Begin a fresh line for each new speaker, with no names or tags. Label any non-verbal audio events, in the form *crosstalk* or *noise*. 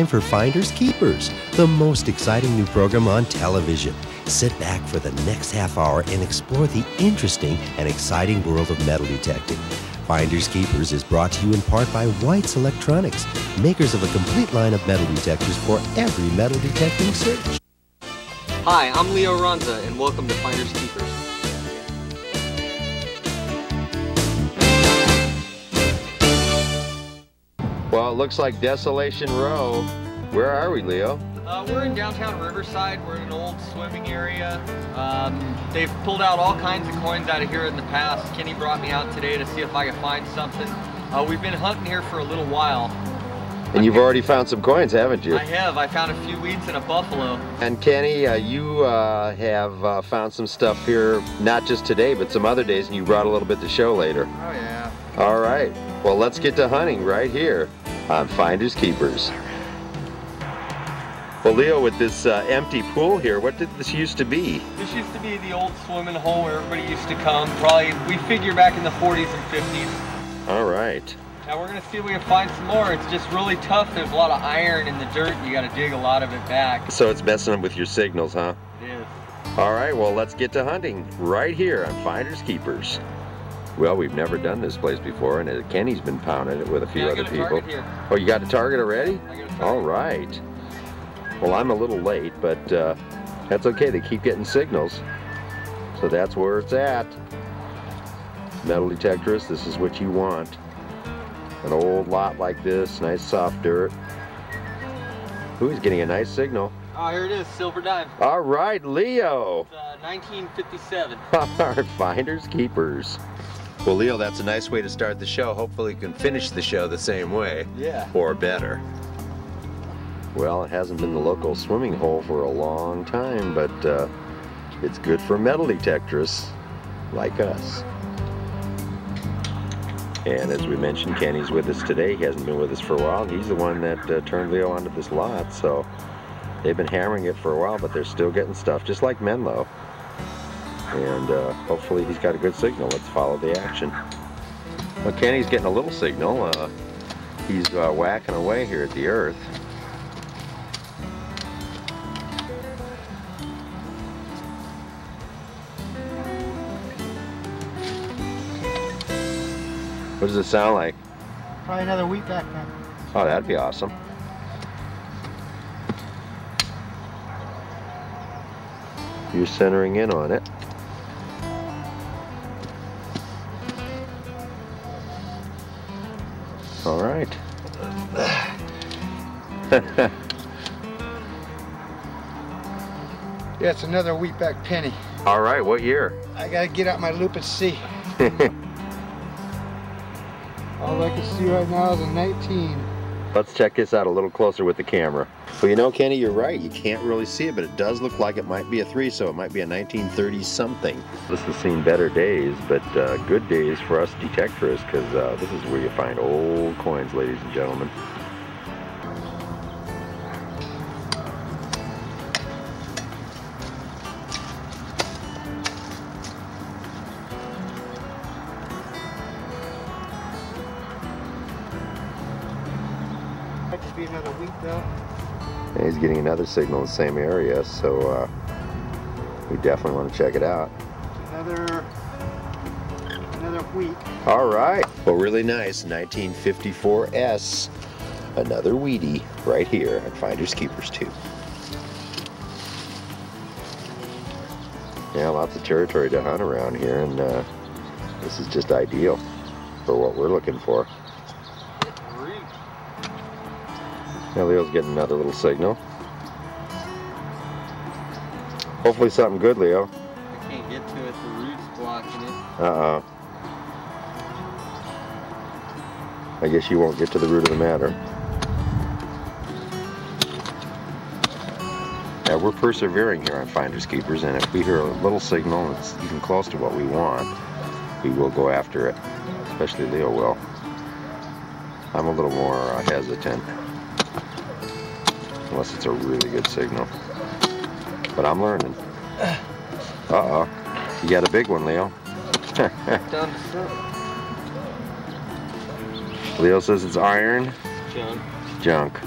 Time for Finders Keepers, the most exciting new program on television. Sit back for the next half hour and explore the interesting and exciting world of metal detecting. Finders Keepers is brought to you in part by White's Electronics, makers of a complete line of metal detectors for every metal detecting search.
Hi, I'm Leo Aranza, and welcome to Finders Keepers.
Well, it looks like Desolation Row. Where are we, Leo?
Uh, we're in downtown Riverside. We're in an old swimming area. Um, they've pulled out all kinds of coins out of here in the past. Kenny brought me out today to see if I could find something. Uh, we've been hunting here for a little while.
And you've already found some coins, haven't you?
I have. I found a few wheats and a buffalo.
And Kenny, uh, you uh, have uh, found some stuff here, not just today, but some other days, and you brought a little bit to show later.
Oh, yeah.
All right. Well, let's get to hunting right here on Finders Keepers. Well, Leo, with this uh, empty pool here, what did this used to be?
This used to be the old swimming hole where everybody used to come. Probably, we figure back in the 40s and 50s.
All right.
Now we're gonna see if we can find some more. It's just really tough. There's a lot of iron in the dirt. You gotta dig a lot of it back.
So it's messing up with your signals, huh?
It is.
All right, well, let's get to hunting right here on Finders Keepers. Well, we've never done this place before, and Kenny's been pounding it with a few
Yeah,
other people. Oh, you got a target already?
A target.
All right. Well, I'm a little late, but uh, that's okay. They keep getting signals. So that's where it's at. Metal detectorist, this is what you want. An old lot like this, nice soft dirt. Ooh, he's getting a nice signal.
Oh, here it is, silver dime.
All right, Leo.
It's, uh, 1957. *laughs*
Our finders keepers. Well, Leo, that's a nice way to start the show. Hopefully, you can finish the show the same way
Yeah.
or better. Well, it hasn't been the local swimming hole for a long time, but uh, it's good for metal detectors like us. And as we mentioned, Kenny's with us today. He hasn't been with us for a while. He's the one that uh, turned Leo onto this lot, so they've been hammering it for a while, but they're still getting stuff, just like Menlo. And uh, hopefully he's got a good signal. Let's follow the action. Well, Kenny's getting a little signal. Uh, he's uh, whacking away here at the earth. What does it sound like?
Probably another wheat back then.
Oh, that'd be awesome. You're centering in on it. All right. *laughs*
Yeah, it's another wheat back penny.
All right, what year?
I gotta get out my loupe and see. *laughs* All I can see right now is a 19.
Let's check this out a little closer with the camera. Well, you know, Kenny, you're right. You can't really see it, but it does look like it might be a three, so it might be a 1930 something. This has seen better days, but uh, good days for us detectorists, because uh, this is where you find old coins, ladies and gentlemen.
Be another wheat though.
And he's getting another signal in the same area, so uh, we definitely want to check it out.
Another another wheat.
All right. Well, really nice 1954S. Another Wheatie right here at Finders Keepers 2. Yeah, lots of territory to hunt around here, and uh, this is just ideal for what we're looking for. Yeah, Leo's getting another little signal. Hopefully something good, Leo.
I can't get to it. The root's blocking it.
Uh-oh. I guess you won't get to the root of the matter. Yeah, we're persevering here on Finders Keepers, and if we hear a little signal that's even close to what we want, we will go after it. Especially Leo will. I'm a little more uh, hesitant. Unless it's a really good signal. But I'm learning. Uh-oh. You got a big one, Leo. *laughs*
Down to some
Leo says it's iron
junk.
junk.